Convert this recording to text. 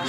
자,